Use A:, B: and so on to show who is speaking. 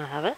A: I have it?